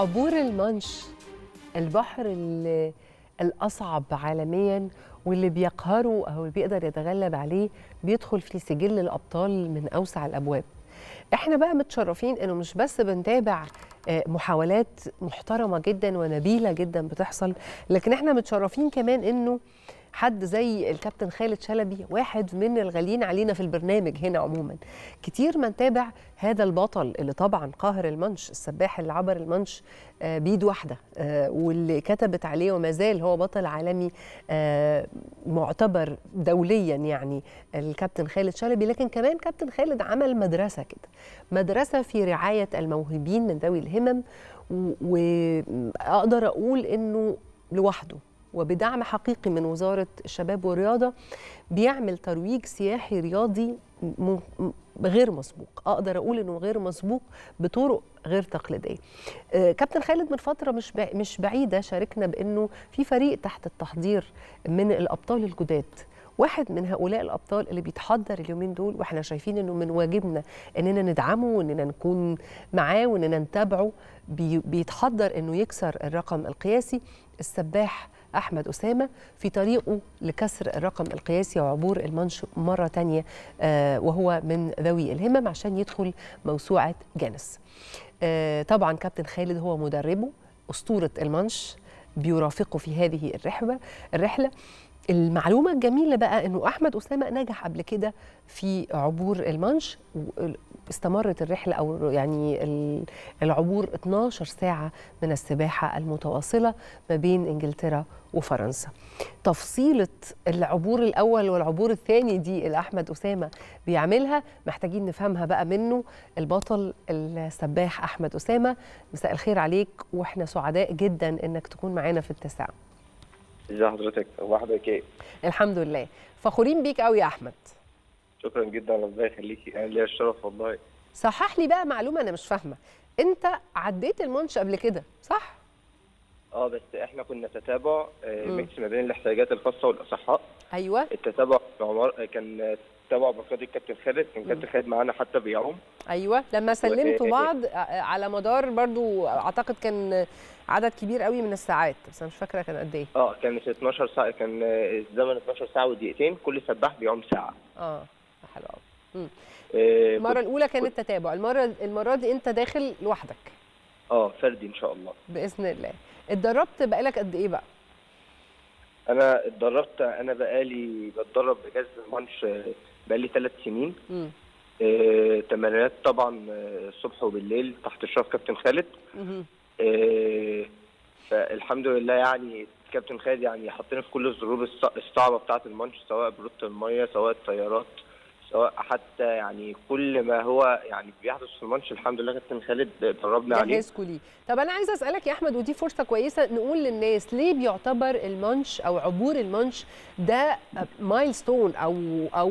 عبور المانش البحر الأصعب عالميا واللي بيقهره أو اللي بيقدر يتغلب عليه بيدخل في سجل الأبطال من أوسع الأبواب. إحنا بقى متشرفين إنه مش بس بنتابع آه، محاولات محترمة جدا ونبيلة جدا بتحصل لكن إحنا متشرفين كمان إنه حد زي الكابتن خالد شلبي واحد من الغاليين علينا في البرنامج هنا عموما. كتير ما نتابع هذا البطل اللي طبعا قاهر المنش السباح اللي عبر المنش آه، بيد واحدة آه، واللي كتبت عليه وما زال هو بطل عالمي آه، معتبر دوليا يعني الكابتن خالد شلبي. لكن كمان كابتن خالد عمل مدرسة كده مدرسة في رعاية الموهوبين من ذوي الهمم واقدر أقول إنه لوحده. وبدعم حقيقي من وزارة الشباب والرياضة بيعمل ترويج سياحي رياضي غير مسبوق. أقدر أقول إنه غير مسبوق بطرق غير تقليدية. آه، كابتن خالد من فترة مش مش بعيدة شاركنا بإنه في فريق تحت التحضير من الأبطال الجداد. واحد من هؤلاء الأبطال اللي بيتحضر اليومين دول وإحنا شايفين إنه من واجبنا إننا ندعمه وإننا نكون معاه وإننا نتابعه بي- بيتحضر إنه يكسر الرقم القياسي. السباح أحمد أسامة في طريقه لكسر الرقم القياسي وعبور المنش مرة تانية آه، وهو من ذوي الهمم عشان يدخل موسوعة جانس. آه، طبعا كابتن خالد هو مدربه أسطورة المنش بيرافقه في هذه الرحلة الرحلة. المعلومة الجميلة بقى إنه أحمد أسامة نجح قبل كده في عبور المانش استمرت الرحلة أو يعني ال- العبور 12 ساعة من السباحة المتواصلة ما بين إنجلترا وفرنسا. تفصيلة العبور الأول والعبور الثاني دي اللي أحمد أسامة بيعملها محتاجين نفهمها بقى منه البطل السباح أحمد أسامة مساء الخير عليك وإحنا سعداء جدا إنك تكون معانا في التسعة. ازي حضرتك؟ حضرتك إيه؟ الحمد لله. فخورين بيك قوي يا أحمد. شكرا جدا. ربنا يخليكي. أنا ليا الشرف والله. صحح لي بقى معلومة أنا مش فاهمة. أنت عديت المنش قبل كده صح؟ آه بس إحنا كنا تتابع آه،. ميكس ما بين الاحتياجات الخاصة والأصحاء. أيوه. التتابع كان تتابع بقياده الكابتن خالد كان كابتن خالد معانا حتى بيعوم أيوه لما سلمتوا و- بعض ع- على مدار برضو أعتقد كان عدد كبير قوي من الساعات بس أنا مش فاكرة كان قد إيه. آه كانت 12 ساعة كان آه، الزمن 12 ساعة ودقيقتين كل سباح بيعوم ساعة. آه حلو قوي آه، المرة الأولى كانت تتابع المرة المرة دي أنت داخل لوحدك. آه فردي إن شاء الله. بإذن الله. اتدربت بقالك قد إيه بقى؟ أنا اتدربت أنا بقالي بتدرب بجهاز المانش آه، بقالي ثلاث سنين. آه، تمرينات طبعا آه، الصبح وبالليل تحت اشراف كابتن خالد. آه، فالحمد لله يعني كابتن خالد يعني حطينا في كل الظروف الص- الصعبة بتاعة الماتش سواء برودة المية سواء الطيارات. سواء حتى يعني كل ما هو يعني بيحدث في المانش الحمد لله كابتن خالد دربنا عليه. جهزكوا ليه طب أنا عايزة أسألك يا أحمد ودي فرصة كويسة نقول للناس ليه بيعتبر المانش أو عبور المانش ده milestone أو أو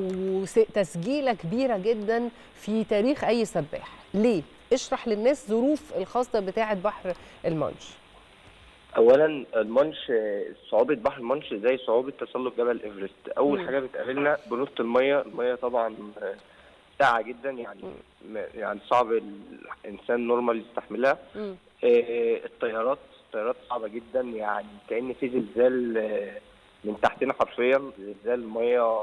تسجيلة كبيرة جدا في تاريخ أي سباح؟ ليه؟ اشرح للناس ظروف الخاصة بتاعة بحر المانش اولا المانش صعوبة بحر المانش زي صعوبة تسلق جبل إيفرست. أول مم. حاجة بتقابلنا برودة المية المية طبعا ساعه جدا يعني يعني صعب الإنسان نورمال يستحملها. آه، الطيارات الطيارات صعبة جدا يعني كأن في زلزال آه، من تحتنا حرفيا. زلزال مية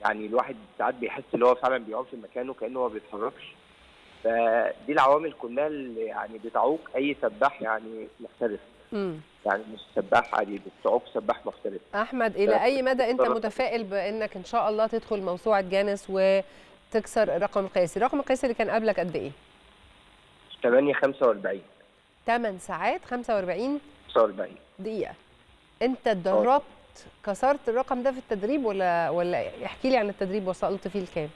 يعني الواحد ساعات بيحس إن هو فعلا بيعوم في مكانه كأنه ما بيتحركش. فدي العوامل كلها اللي يعني بتعوق أي سباح يعني محترف. يعني مش سباح عادي بتعوق سباح محترف أحمد إلى أي مدى أنت متفائل بأنك إن شاء الله تدخل موسوعة جانس وتكسر الرقم القياسي الرقم القياسي اللي كان قبلك قد إيه؟ 8 45 8 ساعات 45 45 دقيقة. أنت اتدربت كسرت الرقم ده في التدريب ولا ولا احكي لي عن التدريب وصلت فيه لكام؟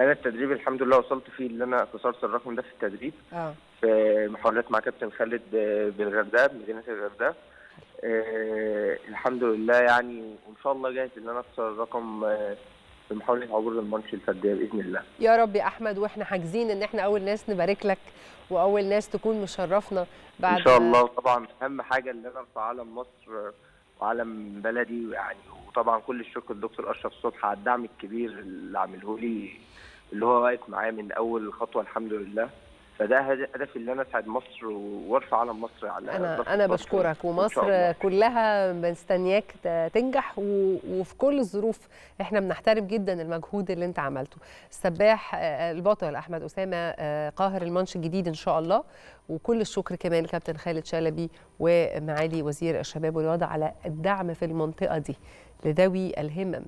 أنا التدريب الحمد لله وصلت فيه اللي أنا كسرت الرقم ده في التدريب. آه. في محاولات مع كابتن خالد بالغردقه بمدينه الغردقة. آه، الحمد لله يعني وإن شاء الله جاهز إن أنا أكسر الرقم آه، في محاولة عبور الماتش الفردية بإذن الله. يا رب يا أحمد وإحنا حاجزين إن إحنا أول ناس نبارك لك وأول ناس تكون مشرفنا بعد ان شاء الله. طبعا أهم حاجة إن أنا أرفع علم مصر وعلم بلدي يعني وطبعا كل الشكر للدكتور أشرف صبحي على الدعم الكبير اللي عامله لي اللي هو واقف معايا من أول خطوة الحمد لله. فده هدفي اللي أنا أسعد مصر وأرفع علم مصر على أنا أنا بشكرك ومصر. كلها مستنياك تنجح وفي كل الظروف إحنا بنحترم جدا المجهود اللي أنت عملته. السباح آه، البطل أحمد أسامة آه، قاهر المانش الجديد إن شاء الله. وكل الشكر كمان لكابتن خالد شلبي ومعالي وزير الشباب والرياضة على الدعم في المنطقة دي لذوي الهمم.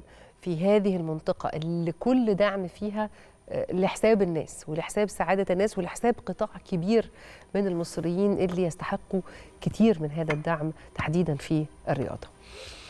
في هذه المنطقة اللي كل دعم فيها آه، لحساب الناس ولحساب سعادة الناس ولحساب قطاع كبير من المصريين اللي يستحقوا كتير من هذا الدعم تحديدا في الرياضة.